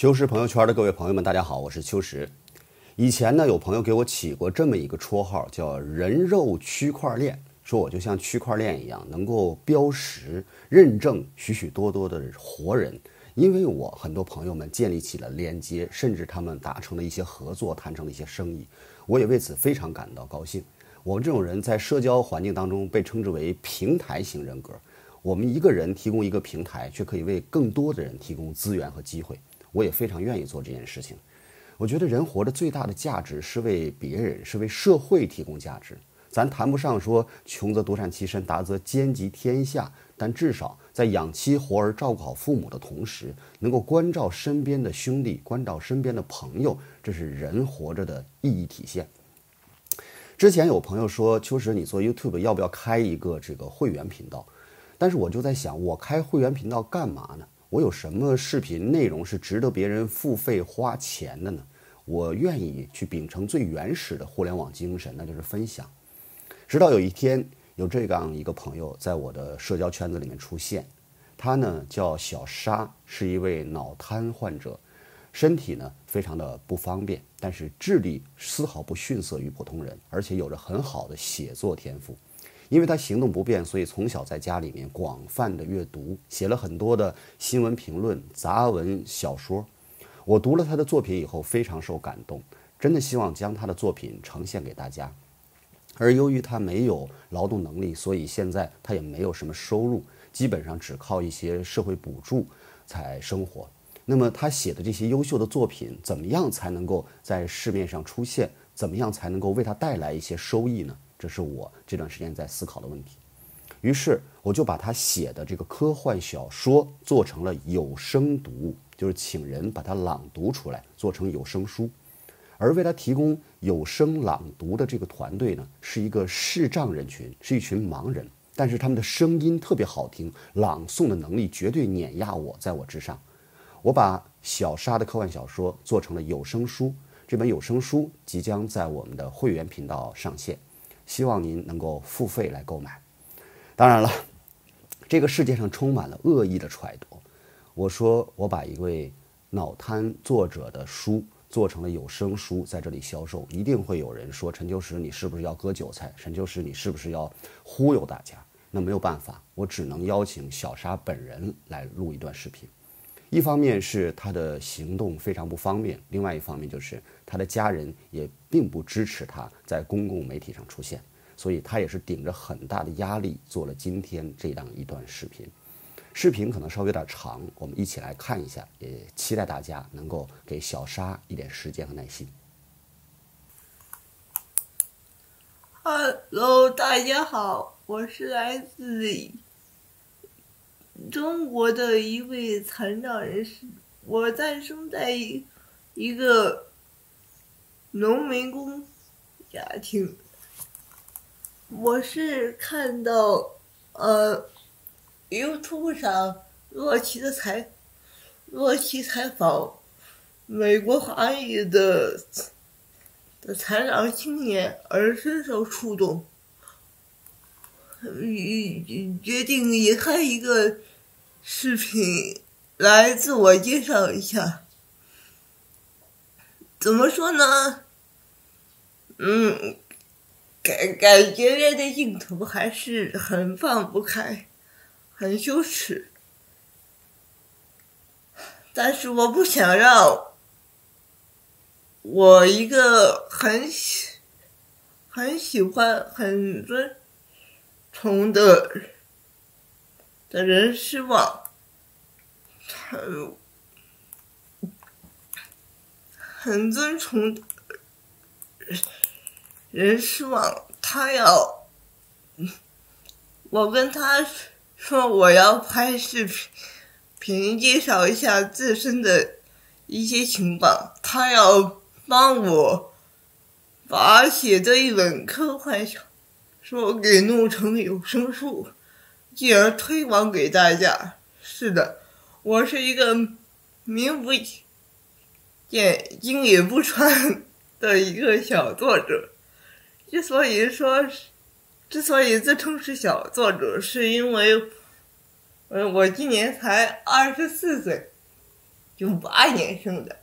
秋实朋友圈的各位朋友们，大家好，我是秋实。以前呢，有朋友给我起过这么一个绰号，叫“人肉区块链”，说我就像区块链一样，能够标识、认证许许多多的活人。因为我很多朋友们建立起了连接，甚至他们达成了一些合作，谈成了一些生意，我也为此非常感到高兴。我们这种人在社交环境当中被称之为平台型人格。我们一个人提供一个平台，却可以为更多的人提供资源和机会。我也非常愿意做这件事情。我觉得人活着最大的价值是为别人，是为社会提供价值。咱谈不上说穷则独善其身，达则兼济天下，但至少在养妻活儿、照顾好父母的同时，能够关照身边的兄弟，关照身边的朋友，这是人活着的意义体现。之前有朋友说：“秋实，你做 YouTube 要不要开一个这个会员频道？”但是我就在想，我开会员频道干嘛呢？我有什么视频内容是值得别人付费花钱的呢？我愿意去秉承最原始的互联网精神，那就是分享。直到有一天，有这样一个朋友在我的社交圈子里面出现，他呢叫小沙，是一位脑瘫患者，身体呢非常的不方便，但是智力丝毫不逊色于普通人，而且有着很好的写作天赋。因为他行动不便，所以从小在家里面广泛的阅读，写了很多的新闻评论、杂文、小说。我读了他的作品以后，非常受感动，真的希望将他的作品呈现给大家。而由于他没有劳动能力，所以现在他也没有什么收入，基本上只靠一些社会补助才生活。那么他写的这些优秀的作品，怎么样才能够在市面上出现？怎么样才能够为他带来一些收益呢？这是我这段时间在思考的问题，于是我就把他写的这个科幻小说做成了有声读物，就是请人把它朗读出来，做成有声书。而为他提供有声朗读的这个团队呢，是一个视障人群，是一群盲人，但是他们的声音特别好听，朗诵的能力绝对碾压我，在我之上。我把小沙的科幻小说做成了有声书，这本有声书即将在我们的会员频道上线。希望您能够付费来购买。当然了，这个世界上充满了恶意的揣度。我说我把一位脑瘫作者的书做成了有声书，在这里销售，一定会有人说陈秋实，你是不是要割韭菜？陈秋实，你是不是要忽悠大家？那没有办法，我只能邀请小沙本人来录一段视频。一方面是他的行动非常不方便，另外一方面就是他的家人也并不支持他在公共媒体上出现，所以他也是顶着很大的压力做了今天这样一段视频。视频可能稍微有点长，我们一起来看一下，也期待大家能够给小沙一点时间和耐心。Hello，大家好，我是来自。中国的一位残障人士，我诞生在一一个农民工家庭。我是看到呃，YouTube 上若琪的采若琪采访美国华裔的的残障青年而深受触动，决定也开一个。视频来自我介绍一下，怎么说呢？嗯，感感觉面对镜头还是很放不开，很羞耻。但是我不想让我一个很喜很喜欢、很尊崇的。的人失望，很很尊崇人失望。他要我跟他说我要拍视频，凭介绍一下自身的一些情况。他要帮我把写的一本科幻小说给弄成有声书。进而推广给大家。是的，我是一个名不见经也不传的一个小作者。之所以说，之所以自称是小作者，是因为，嗯，我今年才二十四岁，九八年生的，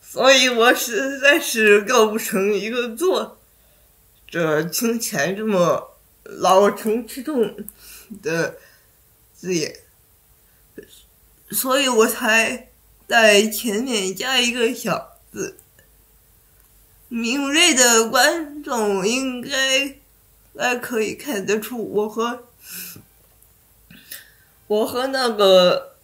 所以我实在是构不成一个作这听起来这么老成持重的字眼，所以我才在前面加一个小字。敏锐的观众应该还可以看得出，我和我和那个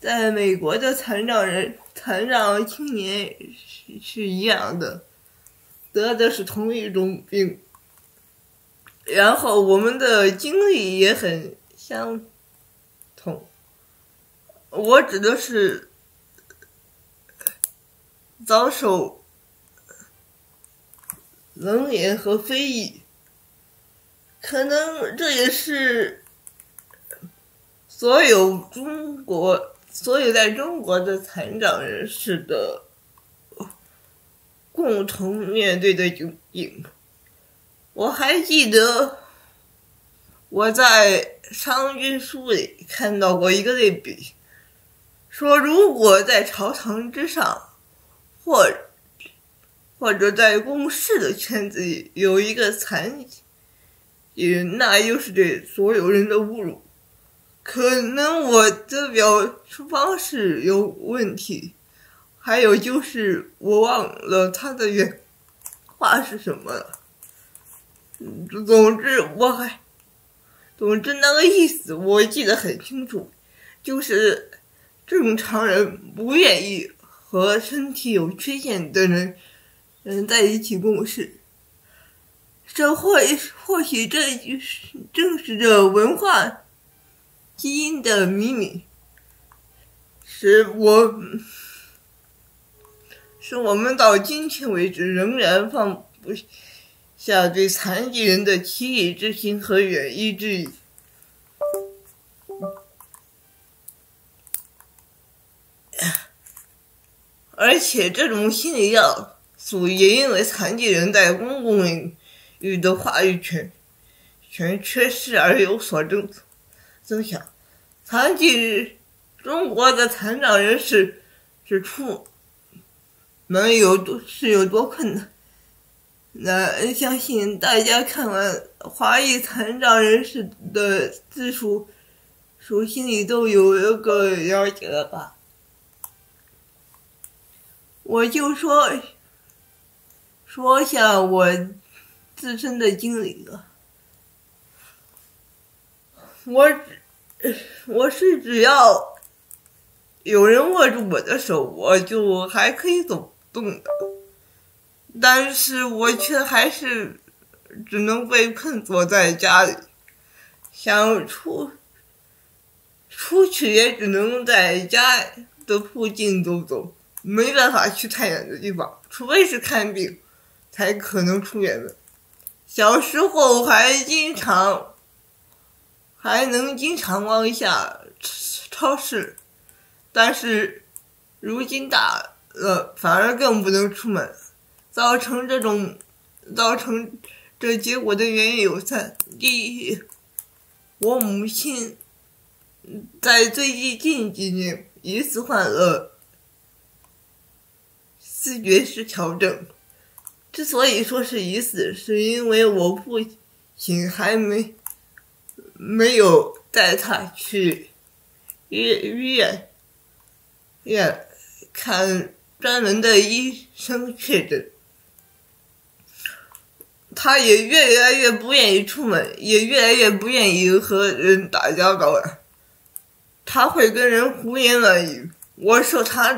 在美国的残障人、残障青年是是一样的，得的是同一种病，然后我们的经历也很相同。我指的是遭受。冷眼和非议，可能这也是所有中国、所有在中国的残障人士的共同面对的窘境。我还记得我在商君书里看到过一个类比，说如果在朝堂之上，或或者在公事的圈子里有一个残疾，那又是对所有人的侮辱。可能我的表述方式有问题，还有就是我忘了他的原话是什么了。总之，我还，总之那个意思我记得很清楚，就是正常人不愿意和身体有缺陷的人。人在一起共事，这或或许这就是正是这文化基因的秘密，使我使我们到今天为止仍然放不下对残疾人的奇异之心和远义之意，而且这种心理要素。也因为残疾人在公共领域的话语权权缺失而有所增增强。残疾中国的残障人士是出能有多是有多困难？那相信大家看完华裔残障人士的自述，书心里都有一个了解了吧？我就说。说下我自身的经历了。我我是只要有人握住我的手，我就还可以走动的。但是我却还是只能被困锁在家里，想出出去也只能在家的附近走走，没办法去太远的地方，除非是看病。才可能出远门。小时候还经常，还能经常逛一下超市，但是如今大呃，反而更不能出门。造成这种，造成这结果的原因有三：第一，我母亲在最近近几年疑似患了思觉失调症。之所以说是疑似，是因为我父亲还没没有带他去医院院看专门的医生确诊。他也越来越不愿意出门，也越来越不愿意和人打交道了。他会跟人胡言乱语，我受他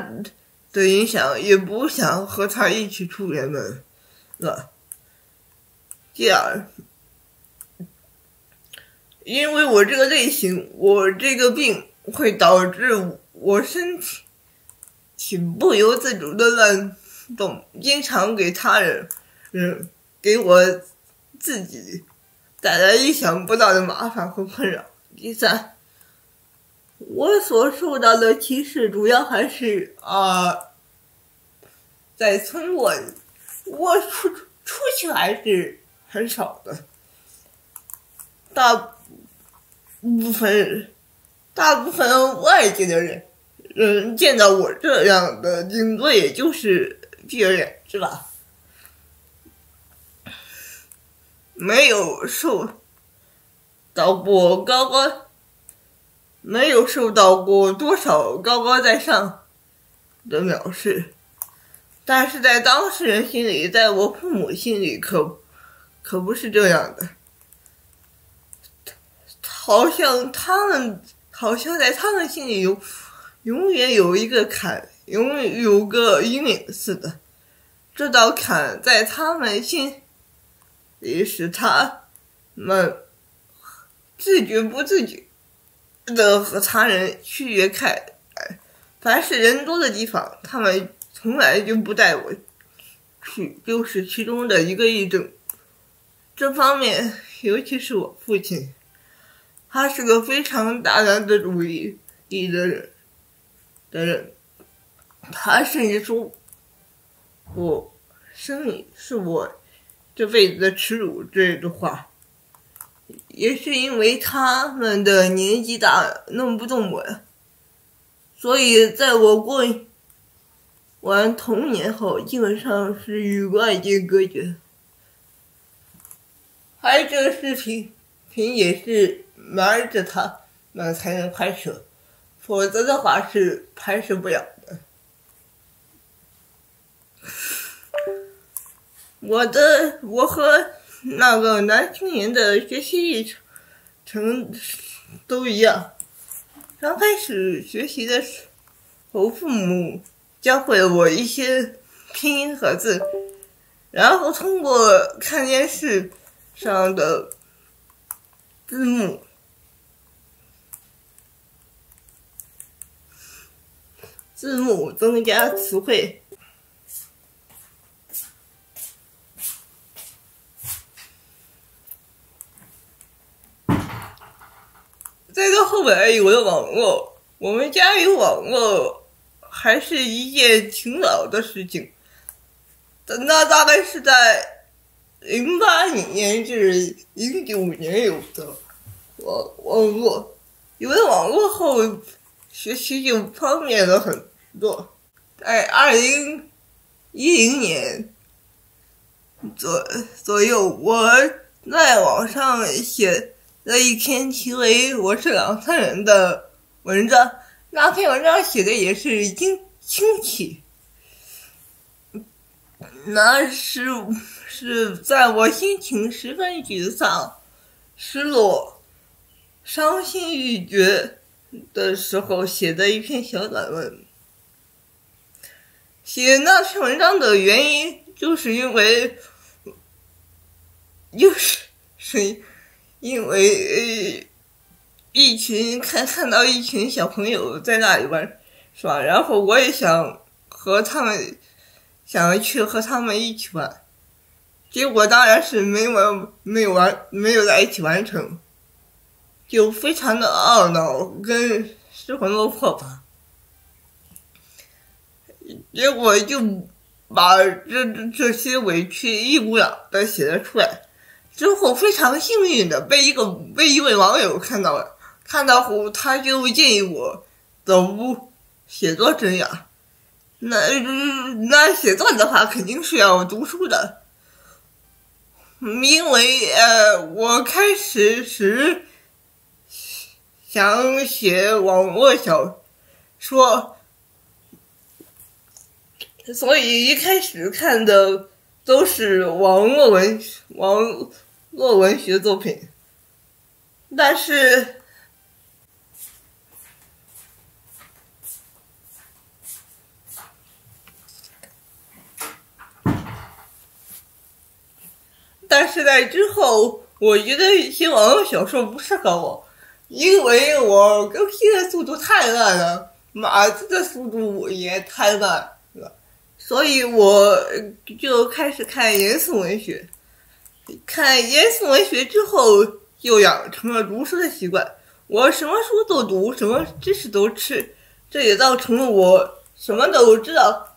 的影响，也不想和他一起出远门。了，第二，因为我这个类型，我这个病会导致我身体体不由自主的乱动，经常给他人、嗯给我自己带来意想不到的麻烦和困扰。第三，我所受到的歧视主要还是啊，在村落里。我出出去还是很少的，大部分大部分外界的人，嗯，见到我这样的，顶多也就是毕而远之吧，没有受到过高高，没有受到过多少高高在上的藐视，但是在当事人心里，在我父母心里，可可不是这样的。好像他们，好像在他们心里有，永远有一个坎，永远有个阴影似的。这道坎在他们心里使他们自觉不自觉的和他人区别开。凡是人多的地方，他们从来就不带我去，就是其中的一个例证。这方面，尤其是我父亲。他是个非常大男子主义的人，的人，他甚至说：“我生你是我这辈子的耻辱。”这样的话，也是因为他们的年纪大，弄不动我。所以，在我过完童年后，基本上是与外界隔绝。拍这个视频，频也是。瞒着他们才能拍摄，否则的话是拍摄不了的。我的我和那个男青年的学习历程都一样。刚开始学习的时候，父母教会了我一些拼音和字，然后通过看电视上的字幕。字母增加词汇，再到后来有了网络，我们家有网络还是一件挺老的事情。那大概是在零八年至零九年有的网网络，有了网络后。学习就方便了很多。在二零一零年左左右，我在网上写了一篇题为“我是两村人”的文章。那篇文章写的也是清清奇，那是是在我心情十分沮丧、失落、伤心欲绝。的时候写的一篇小短文，写那篇文章的原因，就是因为，就是是因为一群看看到一群小朋友在那里玩耍，然后我也想和他们想去和他们一起玩，结果当然是没完没有完没有在一起完成。就非常的懊恼跟失魂落魄吧，结果就把这这些委屈一股脑的写了出来，之后非常幸运的被一个被一位网友看到了，看到后他就建议我走步写作生涯，那那写作的话肯定是要读书的，因为呃我开始时。想写网络小说，所以一开始看的都是网络文网络文学作品，但是，但是在之后，我觉得写网络小说不适合我。因为我更新的速度太慢了，码字的速度也太慢了，所以我就开始看严肃文学。看严肃文学之后，就养成了读书的习惯。我什么书都读，什么知识都吃，这也造成了我什么都知道，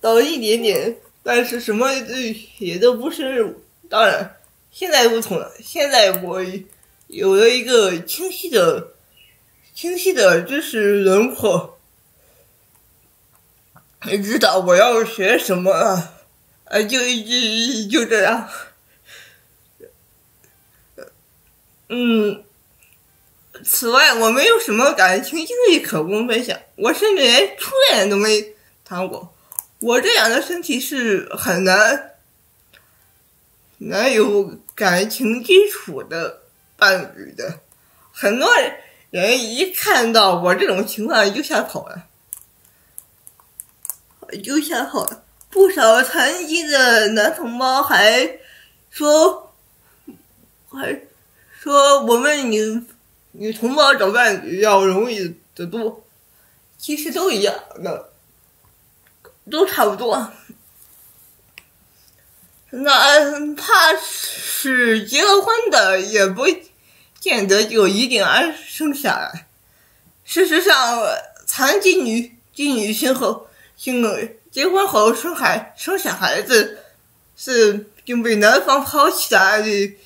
到一点点，但是什么也都不深入。当然，现在不同了，现在我。有了一个清晰的、清晰的知识轮廓，知道我要学什么，啊，就就就这样，嗯。此外，我没有什么感情经历可供分享，我甚至连初恋都没谈过。我这样的身体是很难难有感情基础的伴侣的。很多人一看到我这种情况就吓跑了，就吓跑了。不少残疾的男同胞还说，还说我们女。女同胞找伴侣要容易得多，其实都一样的，都差不多。哪怕是结了婚的，也不见得就一定安生下来。事实上，残疾女及女性后，性结婚后生孩生下孩子，是并被男方抛弃的案例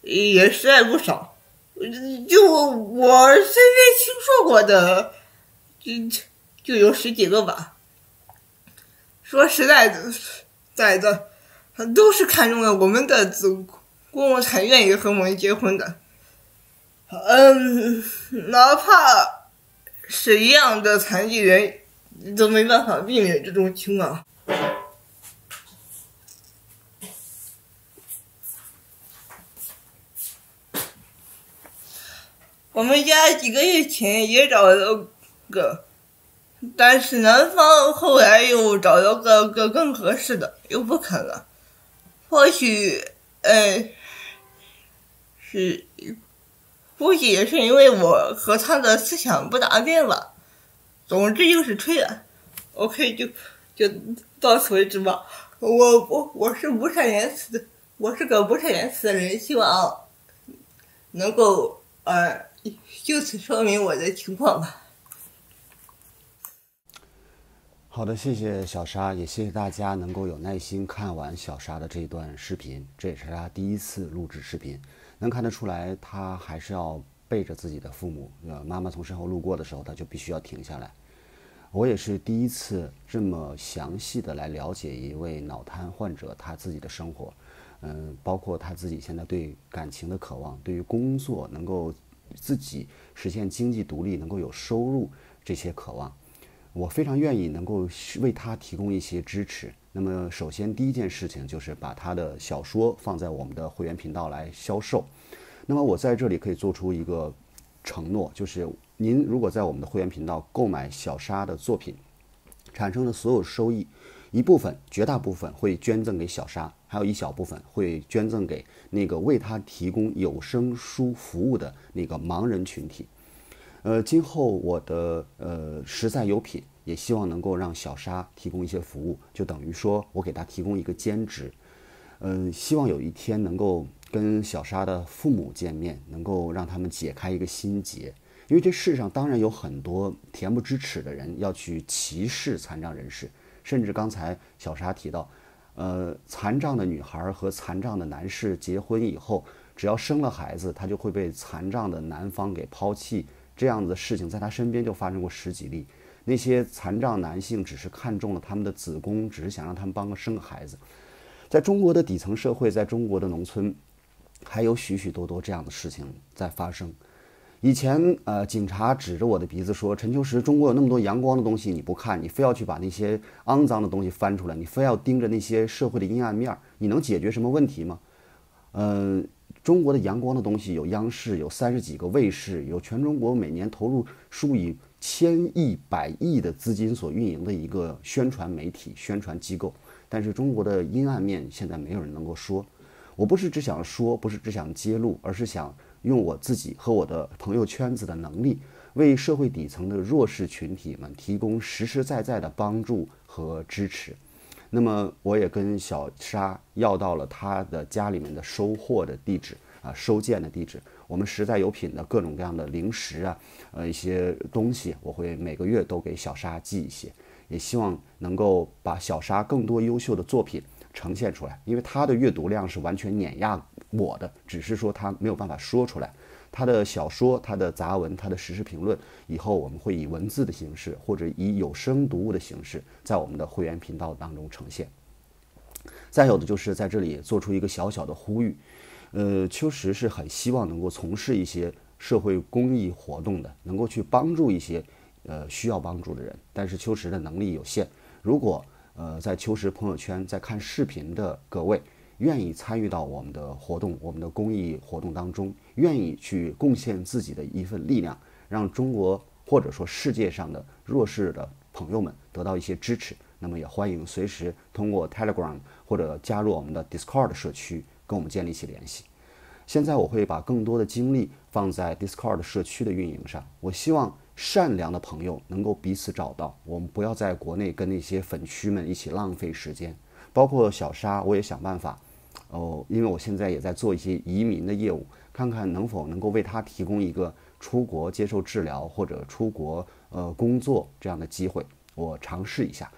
也实在不少。就我身边听说过的，就就有十几个吧。说实在的，在的，都是看中了我们的子宫，才愿意和我们结婚的。嗯，哪怕是一样的残疾人，都没办法避免这种情况。我们家几个月前也找了个，但是男方后来又找了个个更合适的，又不肯了。或许，呃，是，估计也是因为我和他的思想不搭边吧。总之就是吹了。OK，就就到此为止吧。我我我是不善言辞的，我是个不善言辞的人，希望能够呃。就此说明我的情况吧。好的，谢谢小沙，也谢谢大家能够有耐心看完小沙的这一段视频。这也是他第一次录制视频，能看得出来，他还是要背着自己的父母。呃，妈妈从身后路过的时候，他就必须要停下来。我也是第一次这么详细的来了解一位脑瘫患者他自己的生活，嗯，包括他自己现在对感情的渴望，对于工作能够。自己实现经济独立，能够有收入，这些渴望，我非常愿意能够为他提供一些支持。那么，首先第一件事情就是把他的小说放在我们的会员频道来销售。那么，我在这里可以做出一个承诺，就是您如果在我们的会员频道购买小沙的作品，产生的所有收益。一部分，绝大部分会捐赠给小沙，还有一小部分会捐赠给那个为他提供有声书服务的那个盲人群体。呃，今后我的呃实在有品，也希望能够让小沙提供一些服务，就等于说我给他提供一个兼职。嗯，希望有一天能够跟小沙的父母见面，能够让他们解开一个心结。因为这世上当然有很多恬不知耻的人要去歧视残障人士。甚至刚才小沙提到，呃，残障的女孩和残障的男士结婚以后，只要生了孩子，他就会被残障的男方给抛弃。这样子的事情在他身边就发生过十几例。那些残障男性只是看中了他们的子宫，只是想让他们帮个生个孩子。在中国的底层社会，在中国的农村，还有许许多多这样的事情在发生。以前，呃，警察指着我的鼻子说：“陈秋实，中国有那么多阳光的东西，你不看，你非要去把那些肮脏的东西翻出来，你非要盯着那些社会的阴暗面，你能解决什么问题吗？”嗯，中国的阳光的东西有央视，有三十几个卫视，有全中国每年投入数以千亿、百亿的资金所运营的一个宣传媒体、宣传机构。但是中国的阴暗面现在没有人能够说。我不是只想说，不是只想揭露，而是想。用我自己和我的朋友圈子的能力，为社会底层的弱势群体们提供实实在在的帮助和支持。那么，我也跟小沙要到了他的家里面的收货的地址啊，收件的地址。我们实在有品的各种各样的零食啊，呃，一些东西，我会每个月都给小沙寄一些。也希望能够把小沙更多优秀的作品。呈现出来，因为他的阅读量是完全碾压我的，只是说他没有办法说出来。他的小说、他的杂文、他的时事评论，以后我们会以文字的形式或者以有声读物的形式，在我们的会员频道当中呈现。再有的就是在这里做出一个小小的呼吁，呃，秋实是很希望能够从事一些社会公益活动的，能够去帮助一些呃需要帮助的人。但是秋实的能力有限，如果呃在秋实朋友圈在看视频的各位愿意参与到我们的活动、我们的公益活动当中，愿意去贡献自己的一份力量，让中国或者说世界上的弱势的朋友们得到一些支持。那么也欢迎随时通过 Telegram 或者加入我们的 Discord 社区，跟我们建立起联系。现在我会把更多的精力放在 Discord 社区的运营上。我希望善良的朋友能够彼此找到，我们不要在国内跟那些粉区们一起浪费时间。包括小沙，我也想办法，哦，因为我现在也在做一些移民的业务，看看能否能够为他提供一个出国接受治疗或者出国呃工作这样的机会，我尝试一下。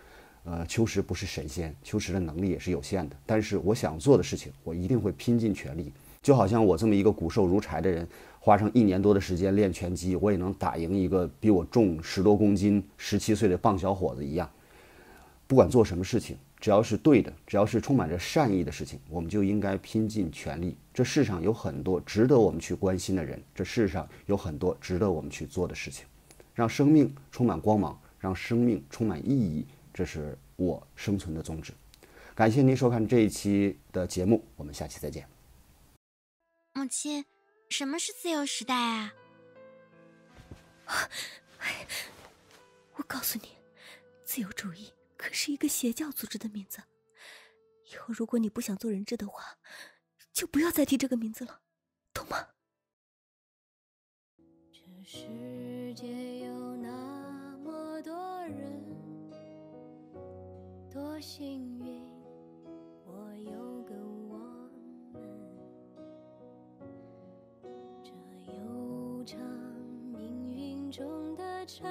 呃，秋实不是神仙，秋实的能力也是有限的。但是我想做的事情，我一定会拼尽全力。就好像我这么一个骨瘦如柴的人，花上一年多的时间练拳击，我也能打赢一个比我重十多公斤、十七岁的棒小伙子一样。不管做什么事情，只要是对的，只要是充满着善意的事情，我们就应该拼尽全力。这世上有很多值得我们去关心的人，这世上有很多值得我们去做的事情，让生命充满光芒，让生命充满意义。这是我生存的宗旨。感谢您收看这一期的节目，我们下期再见。母亲，什么是自由时代啊？我告诉你，自由主义可是一个邪教组织的名字。以后如果你不想做人质的话，就不要再提这个名字了，懂吗？这世界有多幸运，我有个我们，这悠长命运中的晨